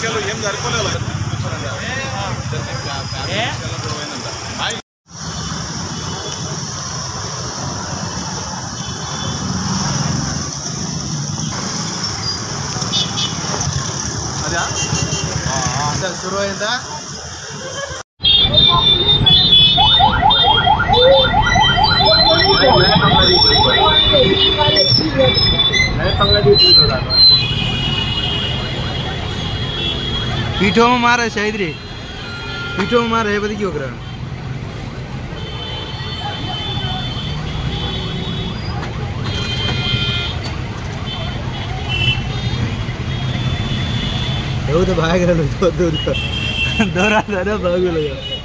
Kalau Ada suruh entah. पीठों में मारे रे पीठों में मारे बदी क्यों करा? तो भाग रहा दौरा दौरा भागू लगा।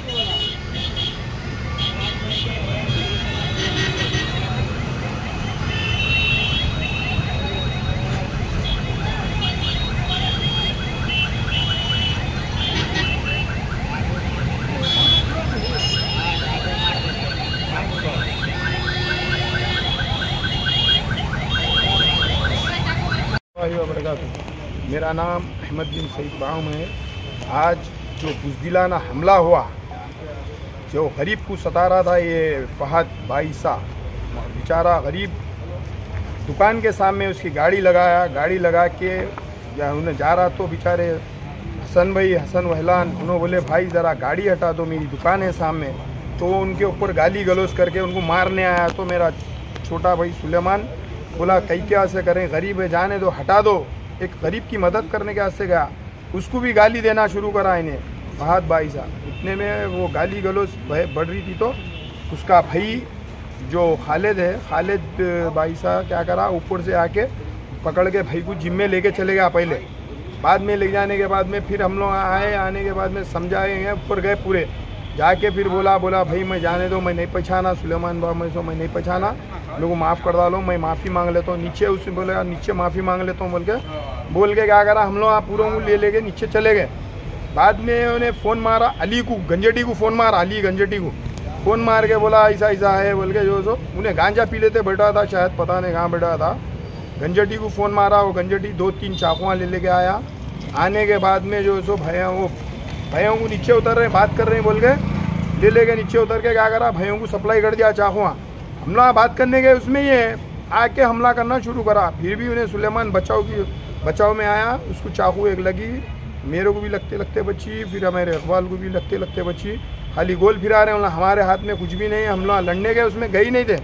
वबरकातुहू। मेरा नाम अहमद बिन सईद बाम है। आज जो बुजदिलाना हमला हुआ, जो गरीब को सता रहा था ये फहद बाईसा बेचारा गरीब दुकान के सामने उसकी गाड़ी लगाया, गाड़ी लगा के या उन्हें जा रहा तो बेचारे हसन भाई, हसन वहलान, उन्होंने बोले, भाई, ज़रा गाड़ी हटा दो, मेरी दुकान है सामने। तो उनके ऊपर गाली गलौज करके उनको मारने आया तो मेरा छोटा भाई सुलेमान बोला कई क्या से करें? गरीब है, जाने दो, हटा दो। एक गरीब की मदद करने के वास्ते गया। उसको भी गाली देना शुरू करा इन्हें। फहद भाई साहब, इतने में वो गाली गलौज बढ़ रही थी तो उसका भाई, जो खालिद है, खालिद भाई साहब क्या करा, ऊपर से आके पकड़ के भाई को जिम में लेके चले गया पहले। बाद में ले जाने के बाद में फिर हम लोग आए, आने के बाद में समझाए हैं, ऊपर गए पूरे। जाके फिर बोला बोला, भाई, मैं जाने दो, मैं नहीं पहचाना सुलेमान बाबा, मैं सो, मैं नहीं पहचाना लोगों को माफ़ कर डालो मैं माफ़ी मांग लेता हूँ। नीचे उसने बोले नीचे माफ़ी मांग लेता हूँ। बोल के बोल के क्या करा? हम लोग आप पूरों ले लेके नीचे चले गए। बाद में उन्हें फ़ोन मारा, अली को, गंजेटी को फ़ोन मारा, अली गंजेटी को। फ़ोन मार के बोला, ऐसा ऐसा है। बोल के जो सो, उन्हें गांजा पी लेते, बैठा था, शायद पता नहीं कहाँ बैठा था। गंजेटी को फ़ोन मारा, वो गंजेटी दो, तीन चाकुआ ले लेके आया। आने के बाद में जो सो भैया वो भैयों को नीचे उतर रहे बात कर रहे हैं, बोल के ले लेके नीचे उतर के क्या करा? भैयों को सप्लाई कर दिया चाकुआँ हमला बात करने गए उसमें ये आके हमला करना शुरू करा। फिर भी उन्हें सुलेमान बचाव की, बचाव में आया, उसको चाकू एक लगी। मेरे को भी लगते लगते बची, फिर हमारे अकबाल को भी लगते लगते बची। खाली गोल फिरा रहे हैं हमारे हाथ में कुछ भी नहीं हम लोग लड़ने गए उसमें गए ही नहीं थे।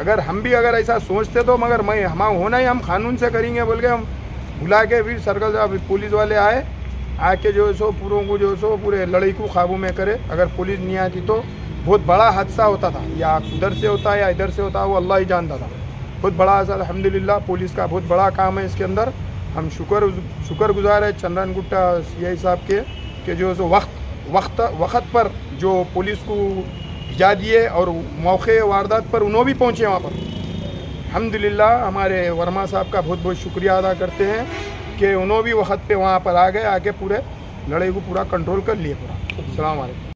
अगर हम भी अगर ऐसा सोचते तो मगर मैं हम होना ही हम कानून से करेंगे, बोल के हम। बुला के फिर सर्कल पुलिस वाले आए। आके जो सो पूरों को जो सो पूरे लड़ाई को काबू में करे। अगर पुलिस नहीं आती तो बहुत बड़ा हादसा होता था। या उधर से होता या इधर से होता, वो अल्लाह ही जानता था। बहुत बड़ा अलहमदिल्ला पुलिस का बहुत बड़ा काम है इसके अंदर। हम शुक्र शुक्र गुजार है चंद्रन गुट्टा सी साहब के, कि जो सो वक्त वक्त वक्त पर जो पुलिस को भिजा दिए और मौके वारदात पर उन्होंने भी पहुँचे वहाँ पर। अलहमदिल्ला हमारे वर्मा साहब का बहुत बहुत शुक्रिया अदा करते हैं। कि उन्होंने भी वक्त पे वहाँ पर आ गए आके पूरे लड़ाई को पूरा कंट्रोल कर लिए पूरा। अलैक्म